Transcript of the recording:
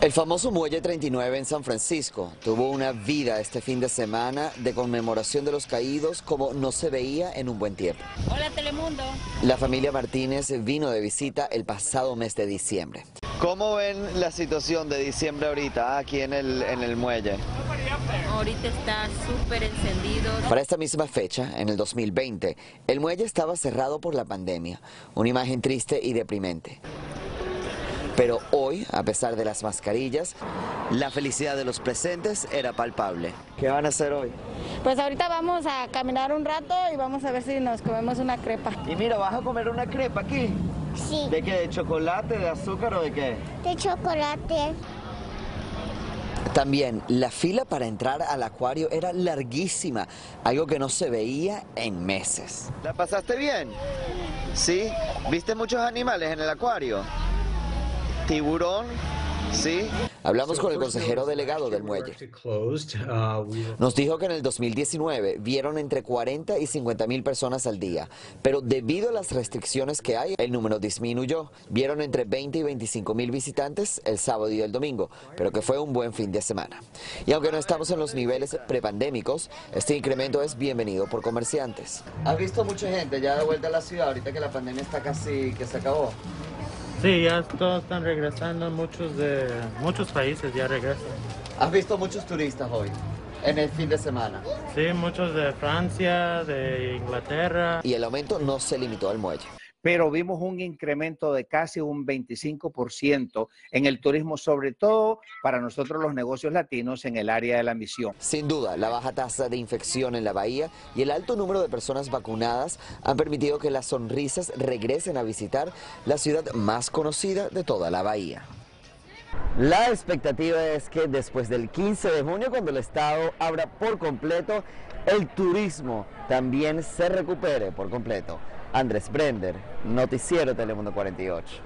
El famoso Muelle 39 en San Francisco tuvo una vida este fin de semana de conmemoración de los caídos como no se veía en un buen tiempo. Hola Telemundo. La familia Martínez vino de visita el pasado mes de diciembre. ¿Cómo ven la situación de diciembre ahorita aquí en el, en el muelle? Ahorita está súper encendido. Para esta misma fecha, en el 2020, el muelle estaba cerrado por la pandemia. Una imagen triste y deprimente. Pero hoy, a pesar de las mascarillas, la felicidad de los presentes era palpable. ¿Qué van a hacer hoy? Pues ahorita vamos a caminar un rato y vamos a ver si nos comemos una crepa. Y mira, ¿vas a comer una crepa aquí? Sí, ¿De qué? ¿De chocolate, de azúcar o de qué? de chocolate. También la fila para entrar al acuario era larguísima, algo que no se veía en meses. ¿La pasaste bien? ¿Sí? ¿Viste muchos animales en el acuario? ¿Tiburón? ¿Sí? Hablamos con el consejero delegado del muelle. Nos dijo que en el 2019 vieron entre 40 y 50 mil personas al día, pero debido a las restricciones que hay, el número disminuyó. Vieron entre 20 y 25 mil visitantes el sábado y el domingo, pero que fue un buen fin de semana. Y aunque no estamos en los niveles prepandémicos, este incremento es bienvenido por comerciantes. ¿Has visto mucha gente ya de vuelta a la ciudad ahorita que la pandemia está casi que se acabó? Sí, ya todos están regresando, muchos de muchos países ya regresan. ¿Has visto muchos turistas hoy? En el fin de semana. Sí, muchos de Francia, de Inglaterra. Y el aumento no se limitó al muelle. Pero vimos un incremento de casi un 25% en el turismo, sobre todo para nosotros los negocios latinos en el área de la misión. Sin duda, la baja tasa de infección en la bahía y el alto número de personas vacunadas han permitido que las sonrisas regresen a visitar la ciudad más conocida de toda la bahía. La expectativa es que después del 15 de junio, cuando el Estado abra por completo, el turismo también se recupere por completo. Andrés Brender, Noticiero Telemundo 48.